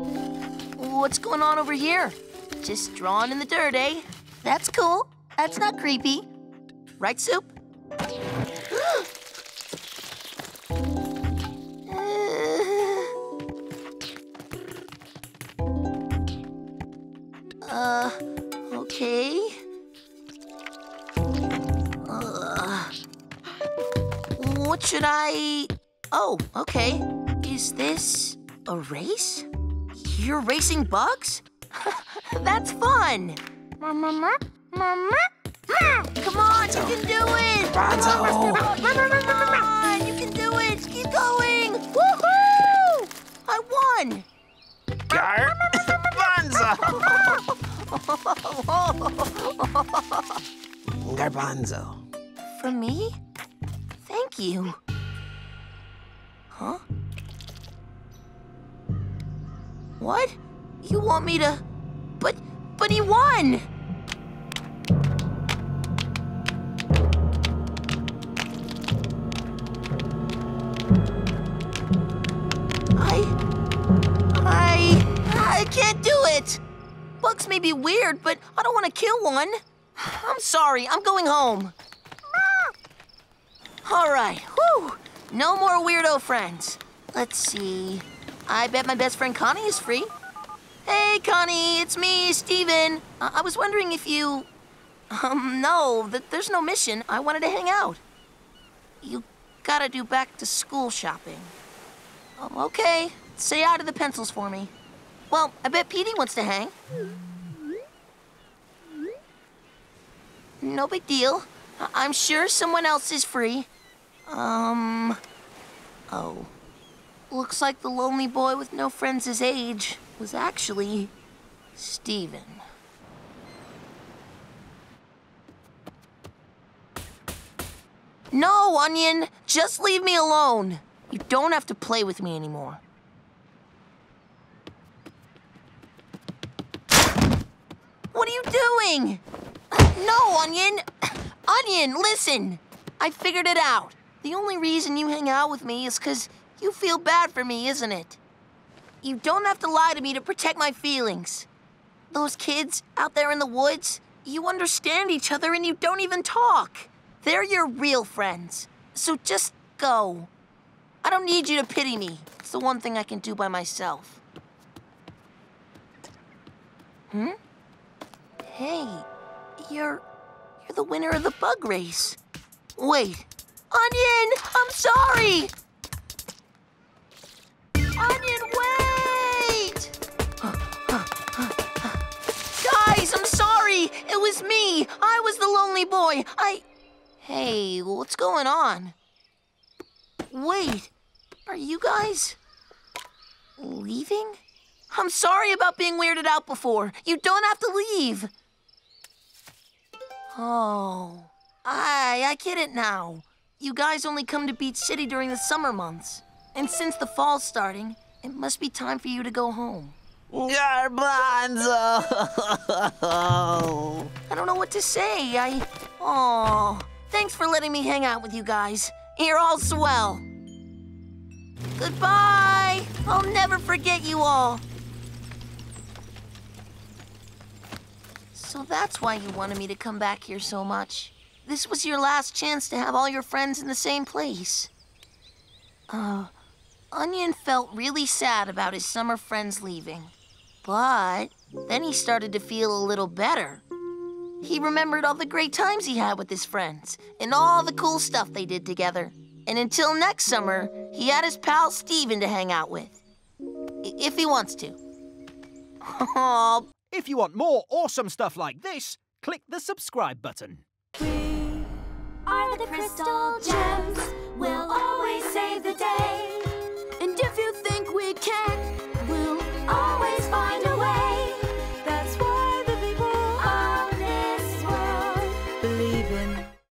What's going on over here? Just drawing in the dirt, eh? That's cool. That's not creepy. Right, Soup? uh, okay. Uh, what should I... Oh, okay. Is this a race? You're racing bugs? That's fun! Come on, you can do it! Bonzo! Come on, you can do it! Keep going! Woohoo! I won! Gar Bonzo! Garbanzo. For me? Thank you. Huh? What? You want me to... But... But he won! I... I... I can't do it! Bugs may be weird, but I don't want to kill one. I'm sorry, I'm going home. All right, whew. No more weirdo friends. Let's see. I bet my best friend Connie is free. Hey, Connie, it's me, Steven. I, I was wondering if you... Um, no, th there's no mission. I wanted to hang out. You gotta do back to school shopping. Um, okay, say out of the pencils for me. Well, I bet Peedee wants to hang. No big deal. I- I'm sure someone else is free. Um. Oh. Looks like the lonely boy with no friends his age was actually Steven. No, Onion! Just leave me alone! You don't have to play with me anymore. What are you doing? No, Onion! Onion, listen! I figured it out. The only reason you hang out with me is because you feel bad for me, isn't it? You don't have to lie to me to protect my feelings. Those kids out there in the woods, you understand each other and you don't even talk. They're your real friends. So just go. I don't need you to pity me. It's the one thing I can do by myself. Hmm? Hey, you're you're the winner of the bug race. Wait, Onion, I'm sorry. Was me. I was the lonely boy. I. Hey, what's going on? Wait, are you guys leaving? I'm sorry about being weirded out before. You don't have to leave. Oh, I I get it now. You guys only come to Beach City during the summer months. And since the fall's starting, it must be time for you to go home. Garbanzo! I don't know what to say. I. Oh, thanks for letting me hang out with you guys. You're all swell. Goodbye. I'll never forget you all. So that's why you wanted me to come back here so much. This was your last chance to have all your friends in the same place. Uh, Onion felt really sad about his summer friends leaving. But then he started to feel a little better. He remembered all the great times he had with his friends and all the cool stuff they did together. And until next summer, he had his pal Steven to hang out with. I- if he wants to. Oh, If you want more awesome stuff like this, click the subscribe button. We are the crystal gems. We'll always save the day. And if you think we can't